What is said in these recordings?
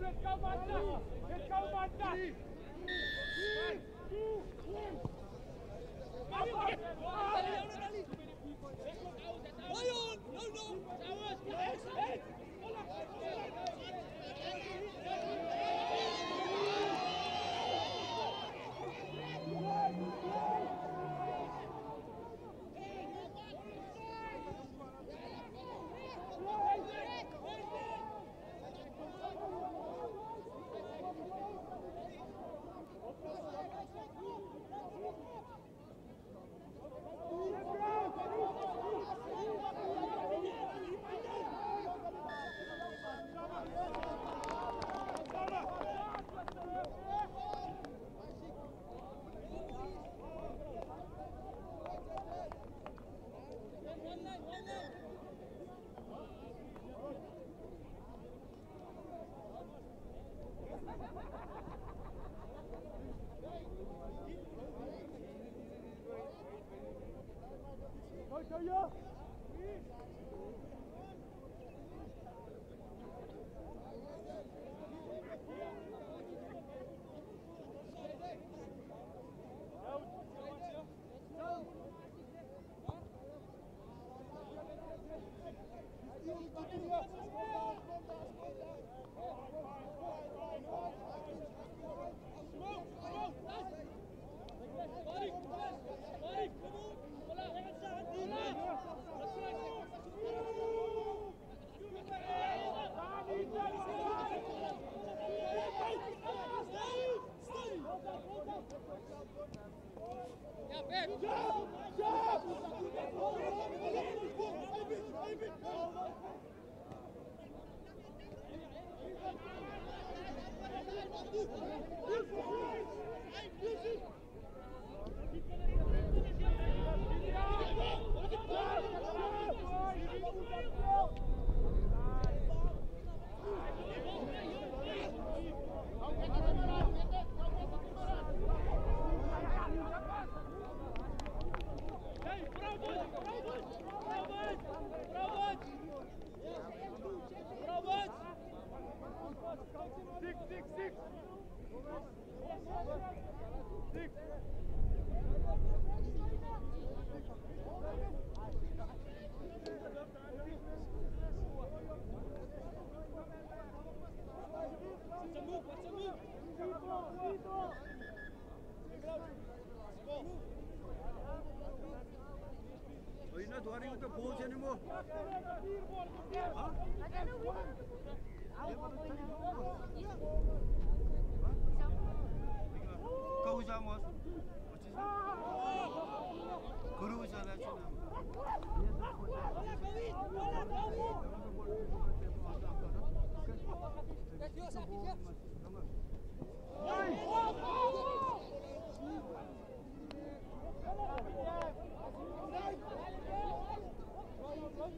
Lion! No, no! Towers! Yes! Yes! Six, six, six. Six. What's a move? What's a move? Oh, you're not worrying with the balls anymore. Huh? Kavuşamaz. Kuruşa ver şunu.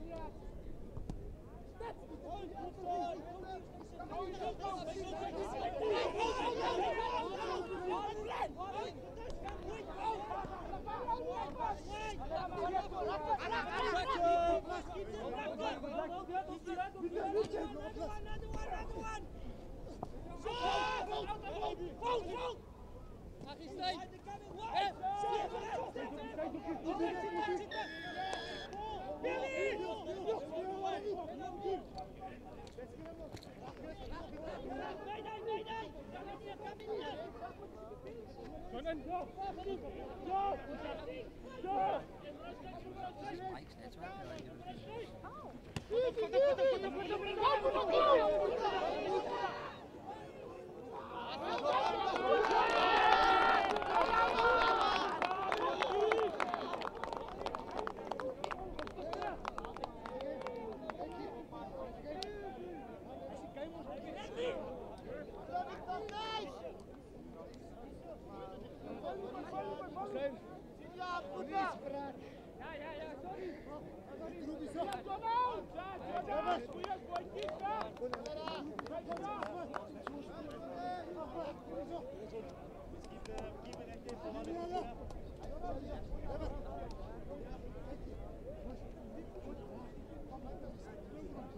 Yeah. Go, go, go! Oh! Bravo!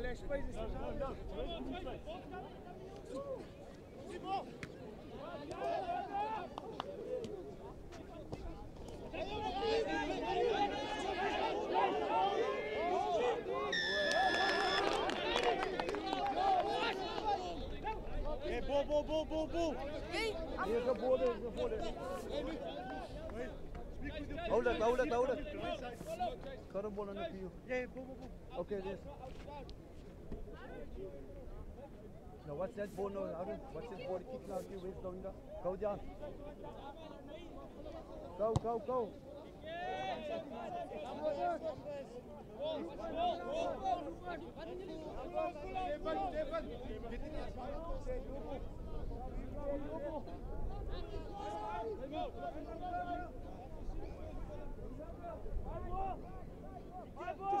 Weil er Speise ist. Hey, bo, bo, bo, bo, bo. Here's a border, here's a border. Hold it, hold it, hold it. Cut a ball on it to you. Yeah, bo, bo, bo. Okay, this. Now what's that ball now? How does, what's that ball kicking out here? Where's going down? Go down. Go, go, go. Hurry up! Yes,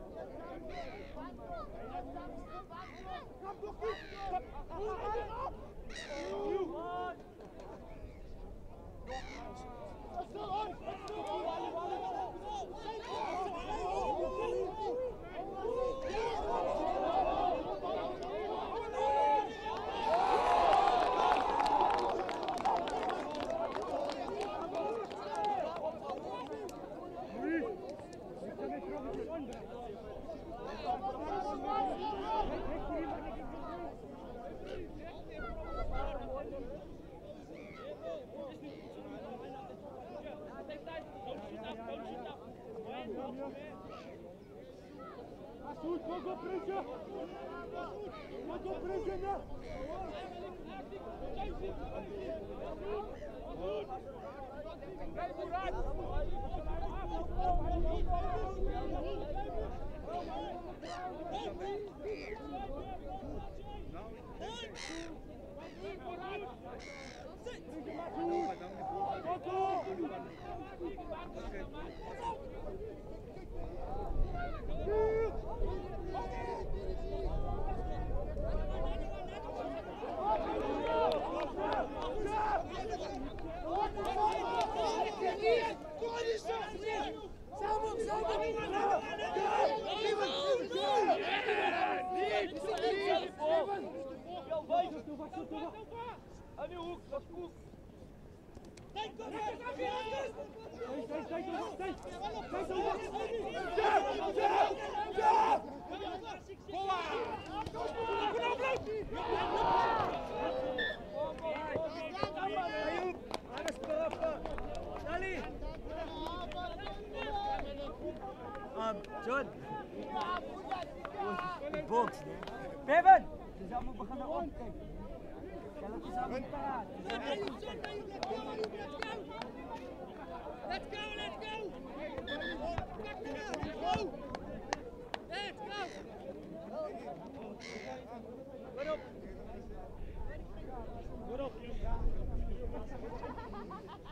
Oh!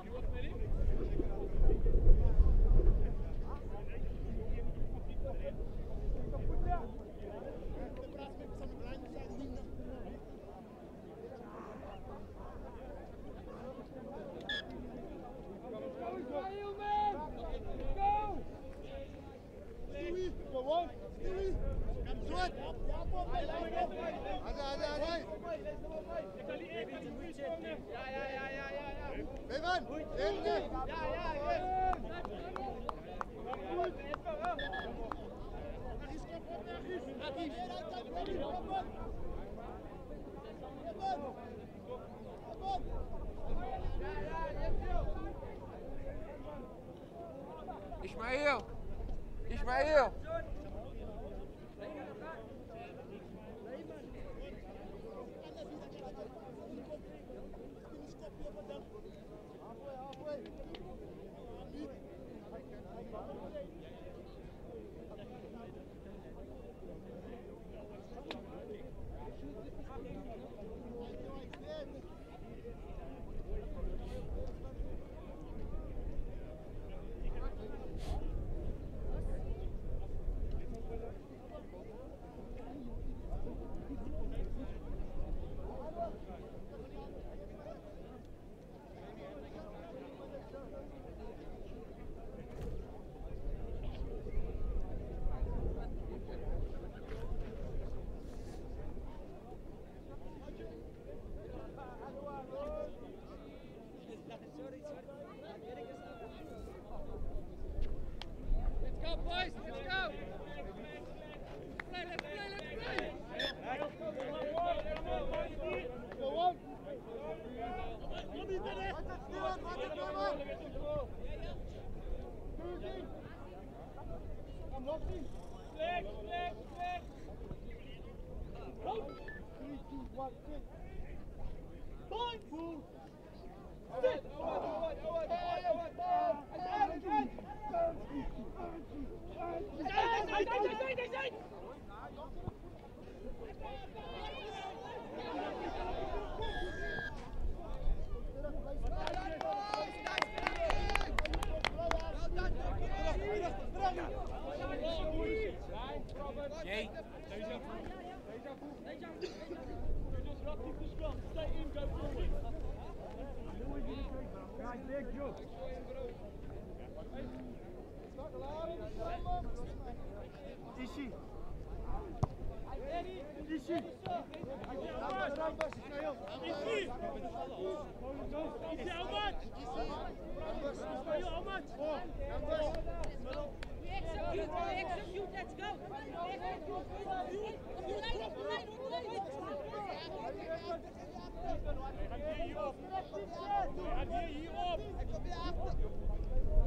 you want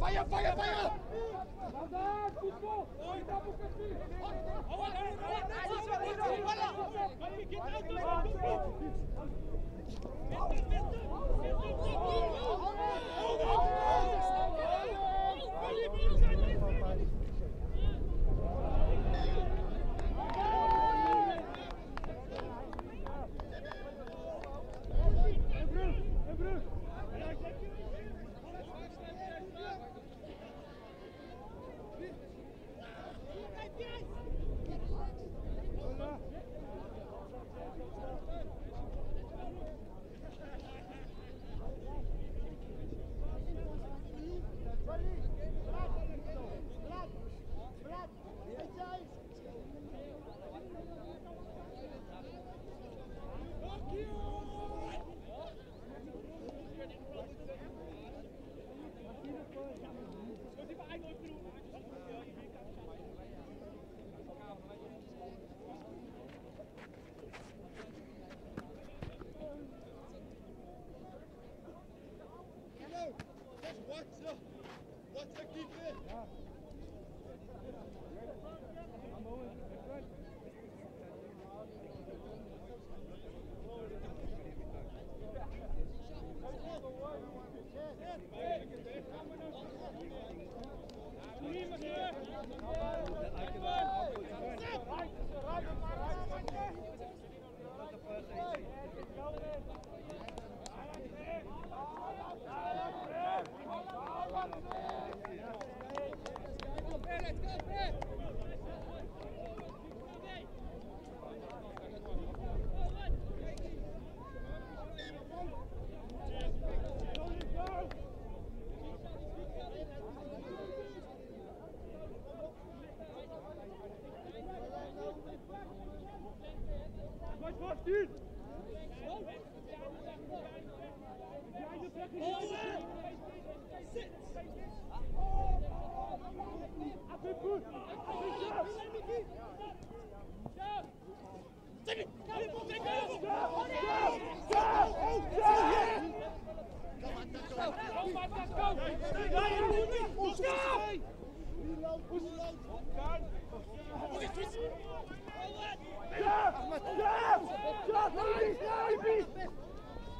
Fire, fire, fire!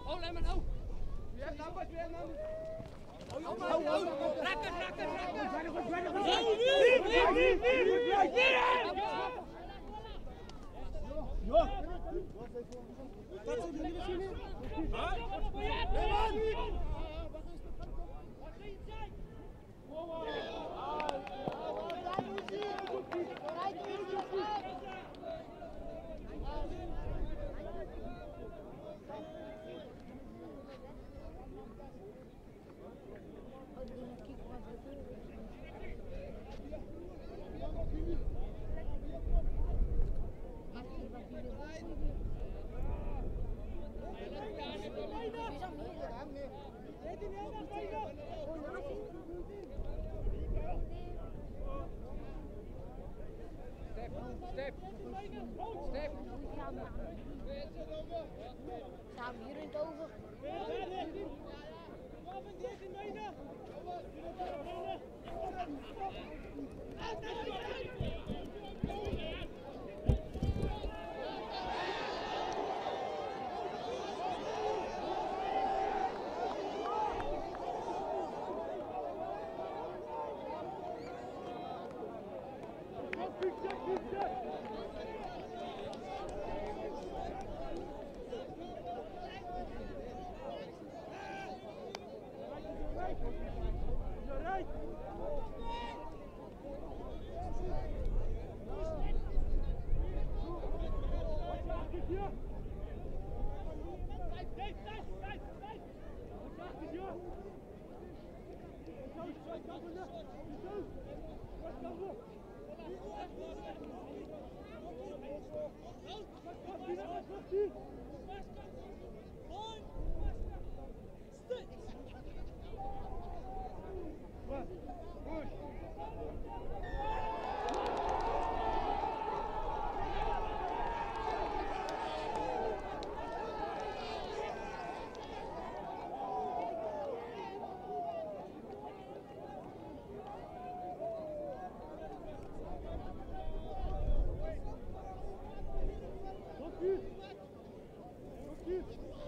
Oh, Lemon, oh! We have numbers, we have numbers! Levan! huge.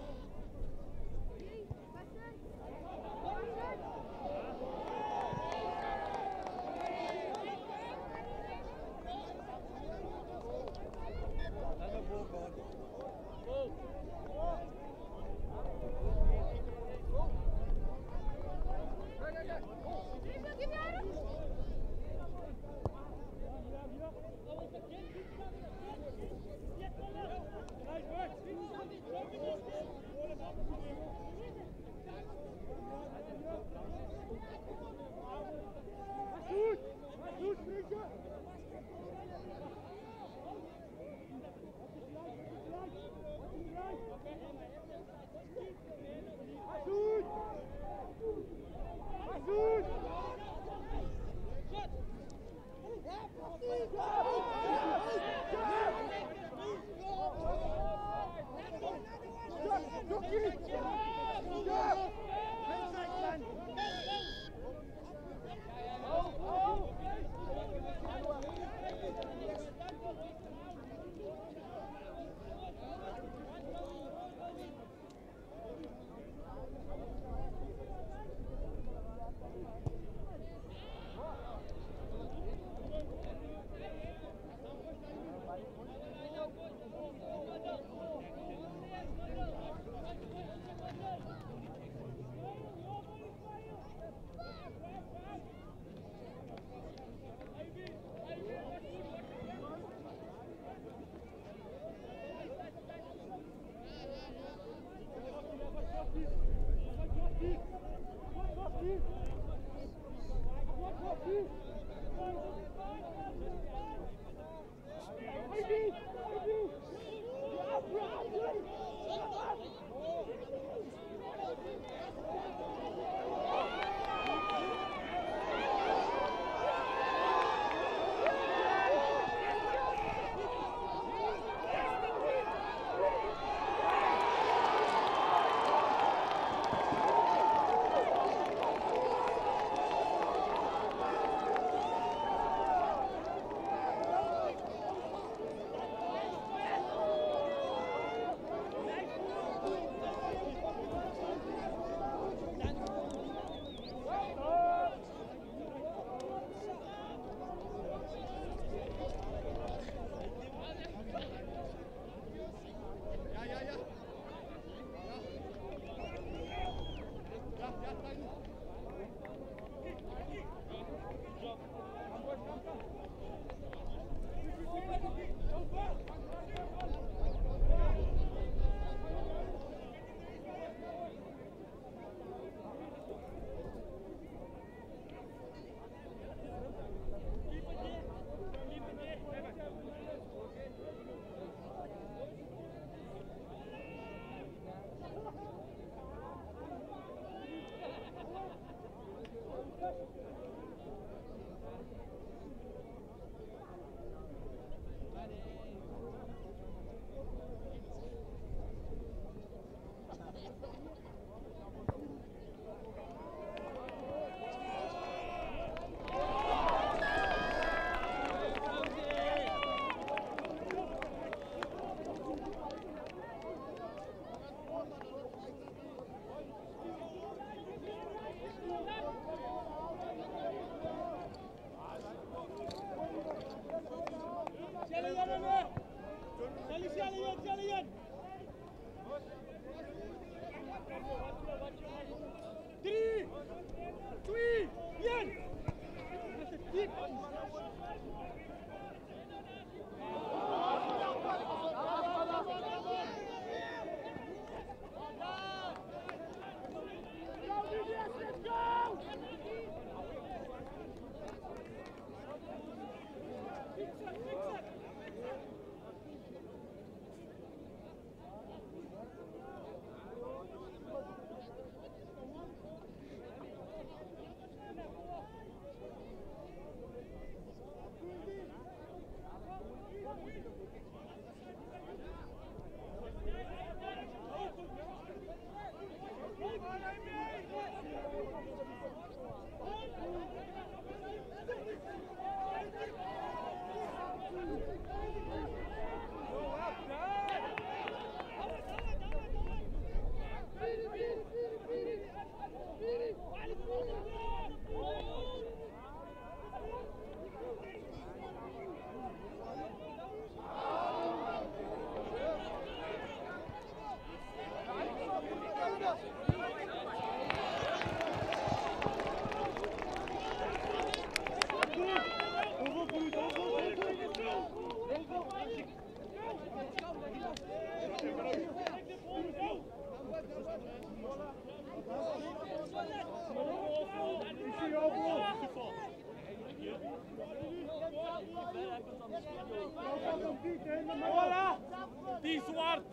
Forte!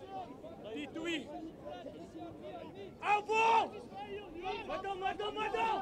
Titui! Alvo! Madame, madame, madame!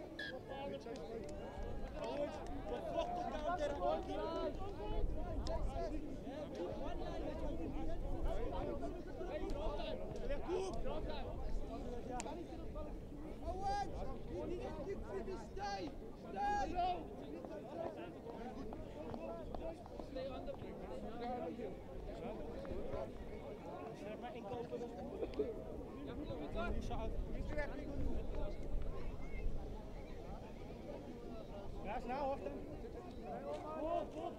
dan! Ja, Ja, snel, hoor. Vol,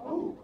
Oh.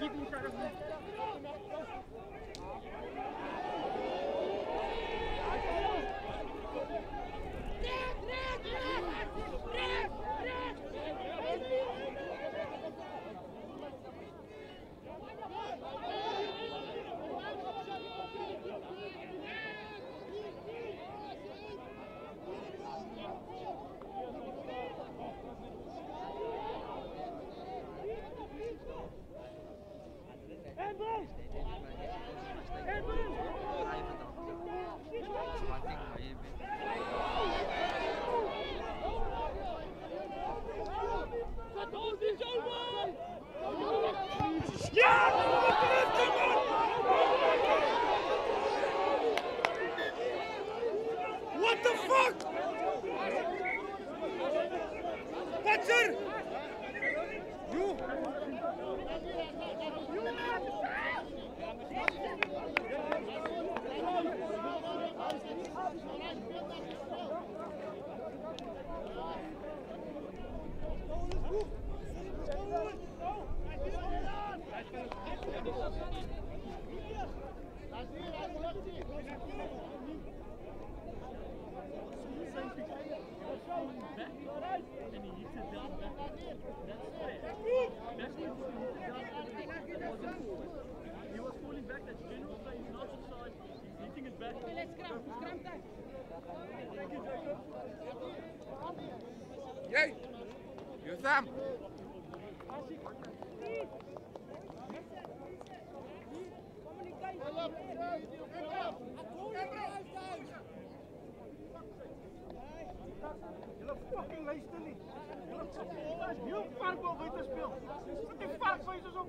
Gib ihm Schachteln. Heel vark wel uit het spel. Wat die vark van je zo.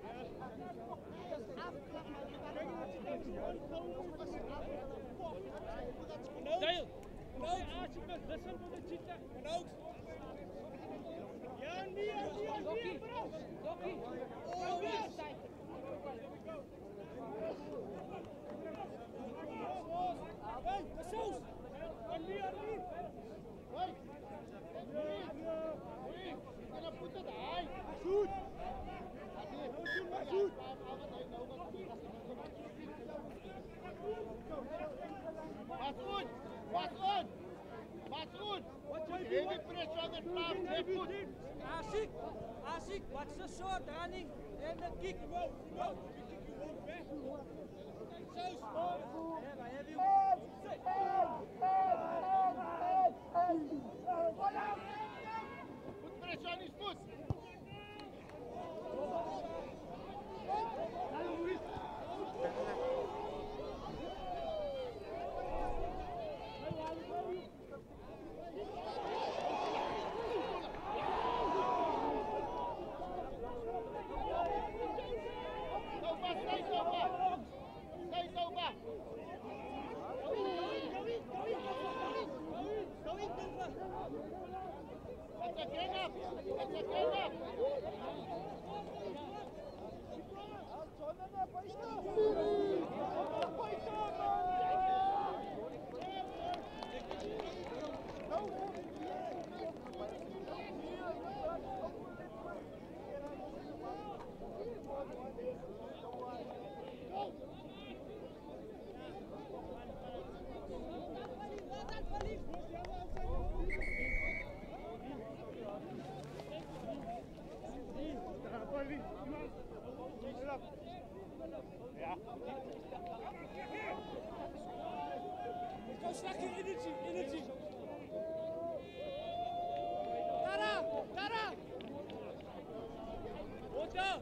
Dale, listen to the cheetah. Noot. Ja, Masud! Masud! Masud! Heavy pressure on the top, left foot. Asik, Asik, watch the shot running and the kick. Go, go. I have you. Ucrașanii spus! Ja. Strak je energy, energy. Tara, Tara. Water.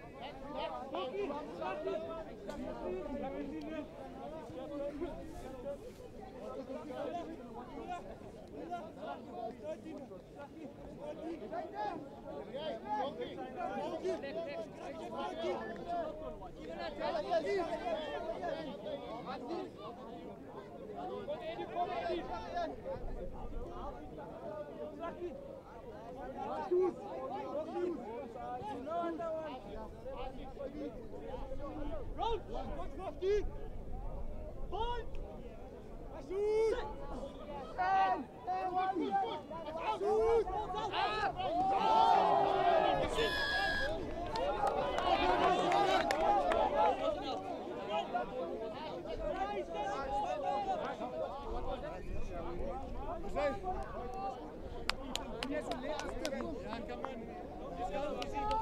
defense. Well Yes, let us go. Pire, daar Pire.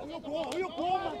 Hou je bal, hou je bal,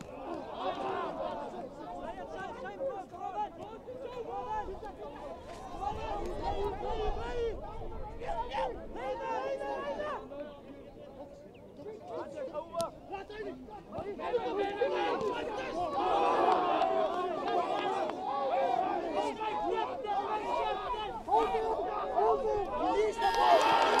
Hold it! Hold it! Release the ball!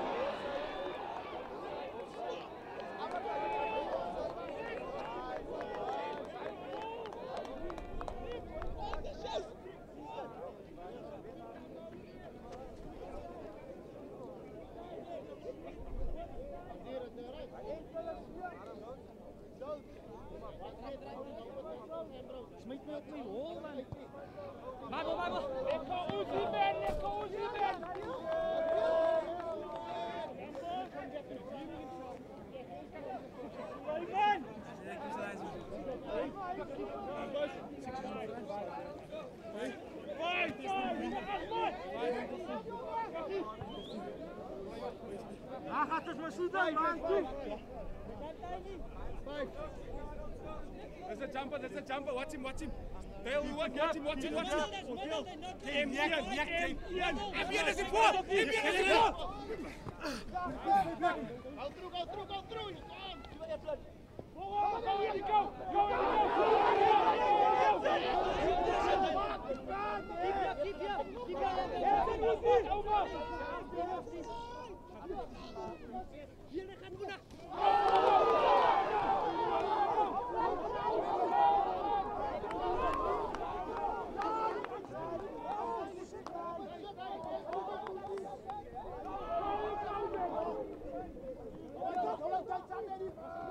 jumper, there's a jumper. Watch him, watch him. There we watch, watch him, watch him, watch him. Ian, Ian, Ian, Ian. Ian is in poor. Ian is in poor. Go through, go through, go through. You can. Give it a plug. Go, go, go, go, go, go. Keep here, keep here, keep here. Hier, daar gaat Moena. Salut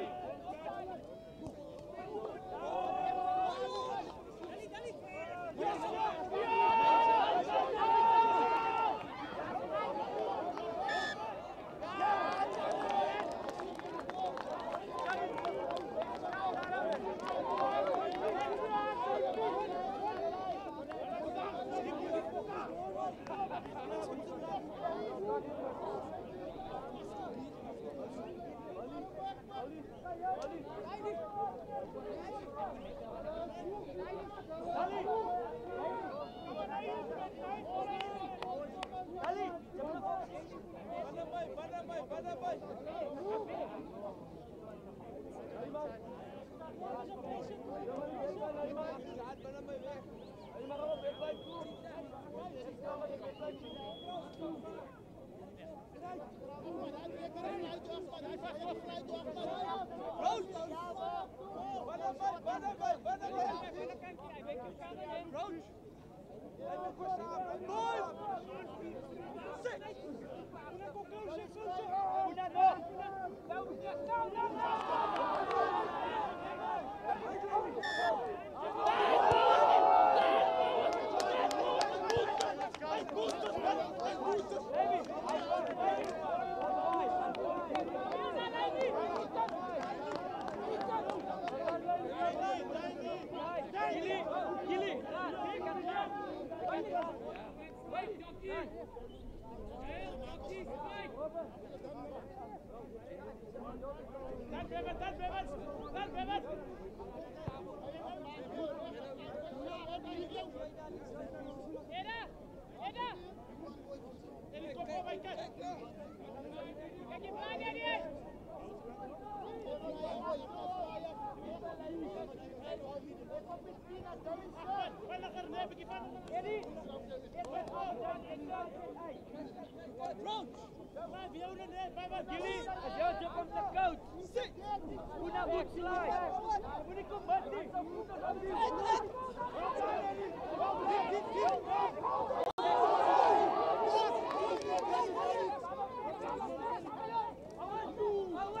Away!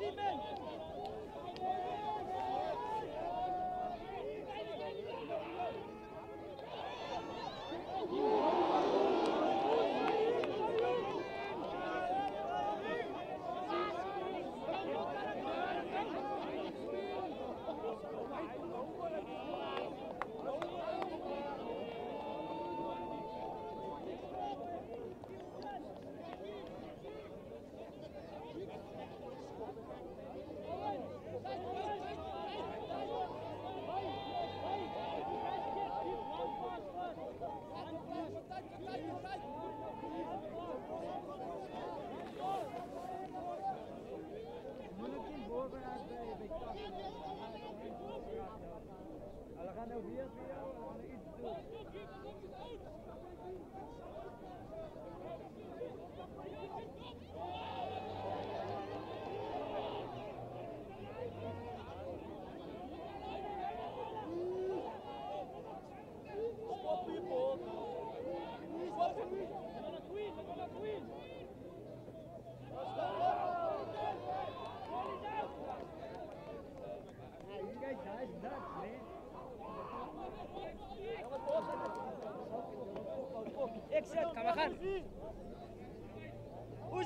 defense. Thank you.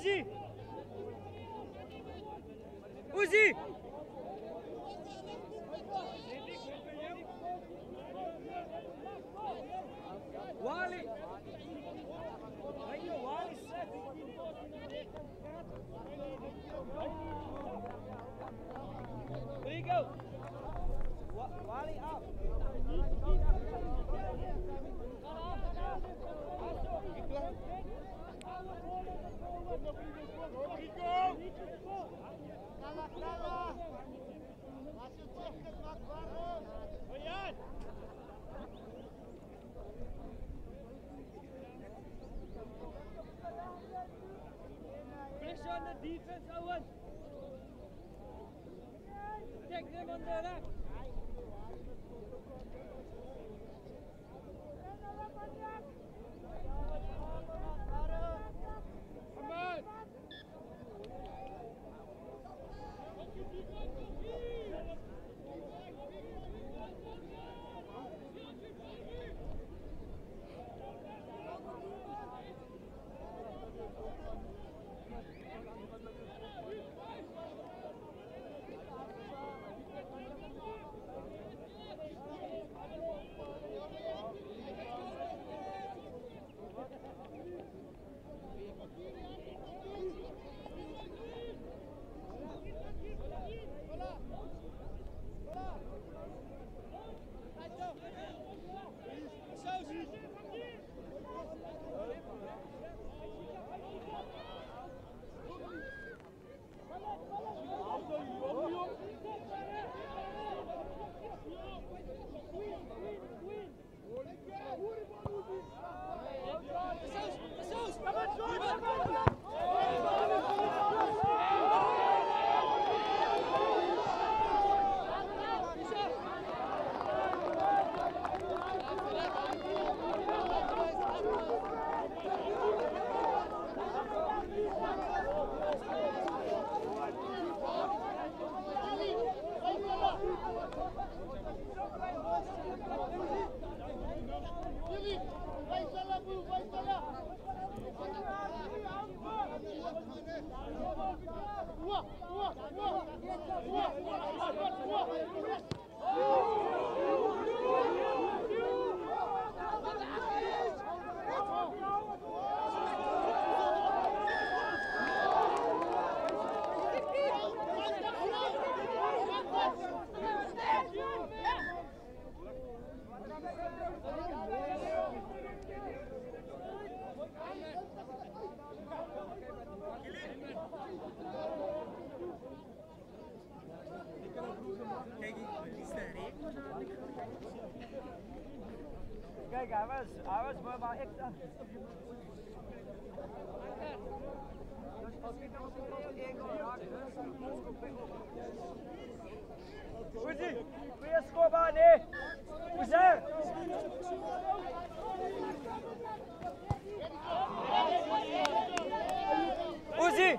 是 the defense, Owen. Uzi, weer scorebaan, nee. Uzi. Uzi.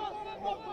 Ooh.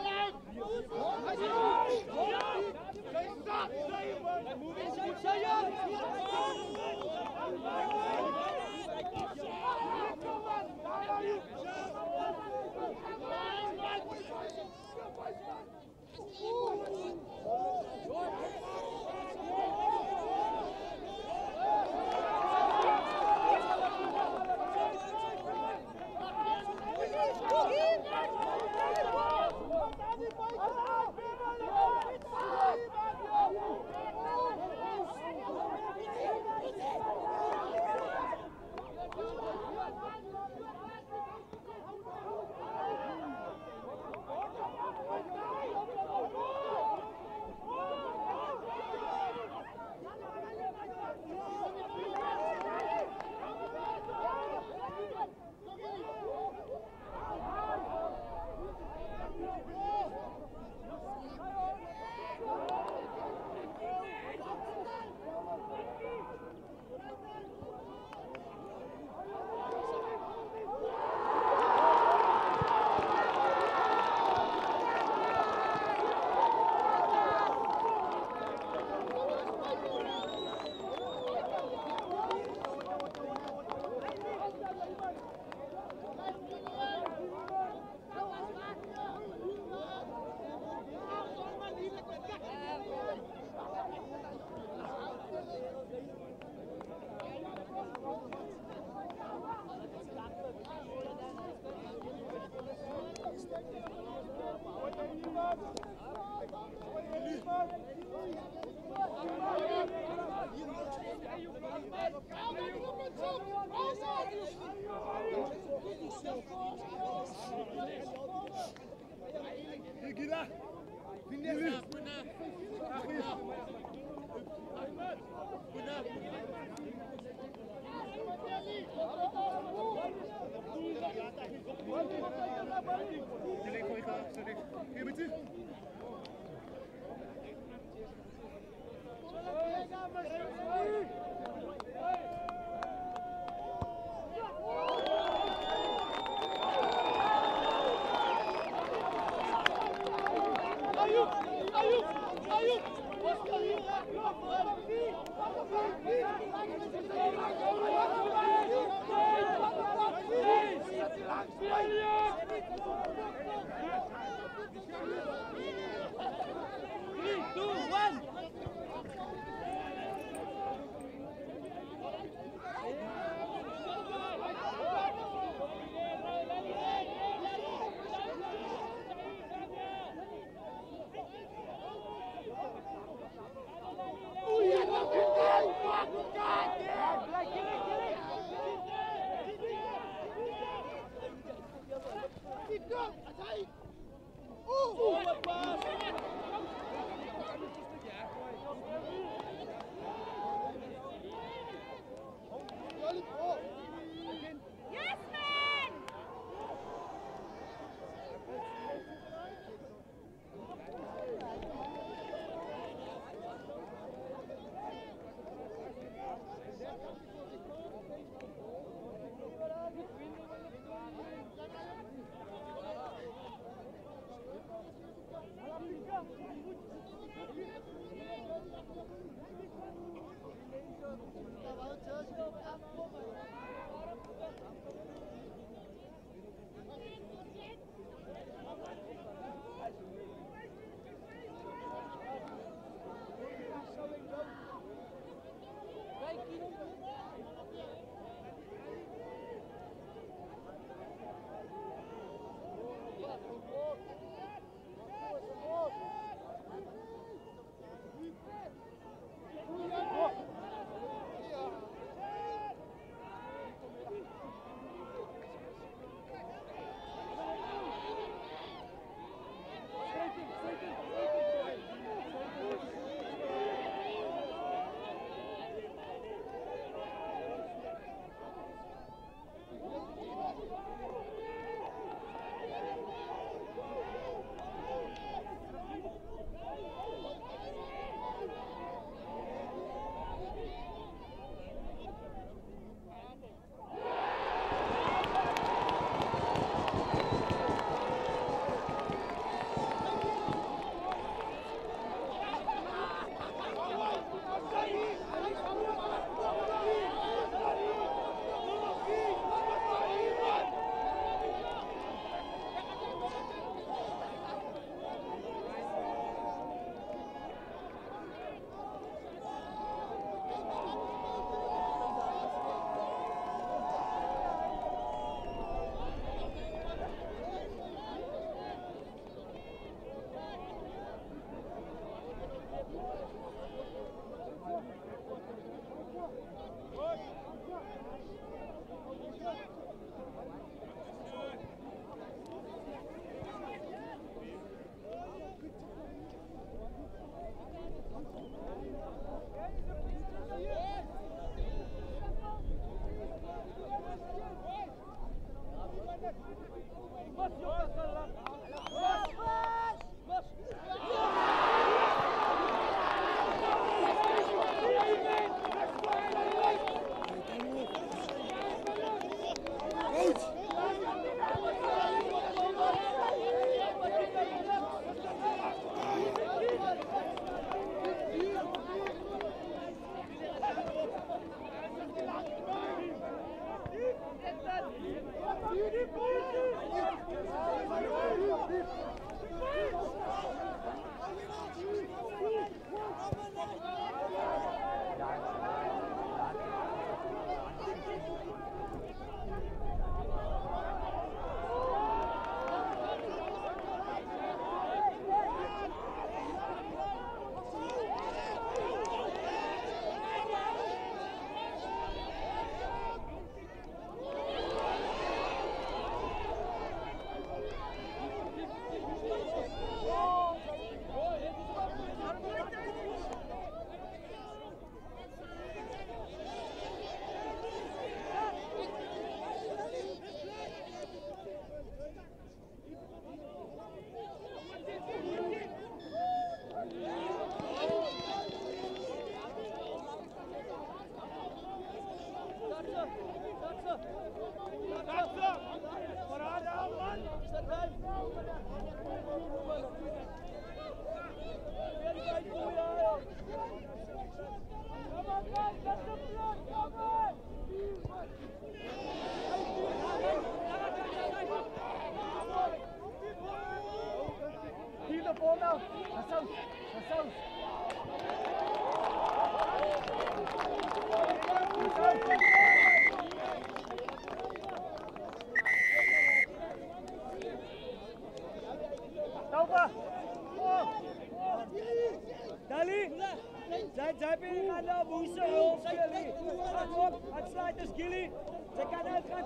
Keep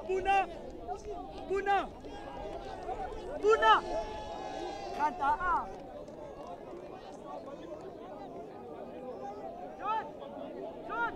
Buna! Buna! Buna! Kanta A! John! John!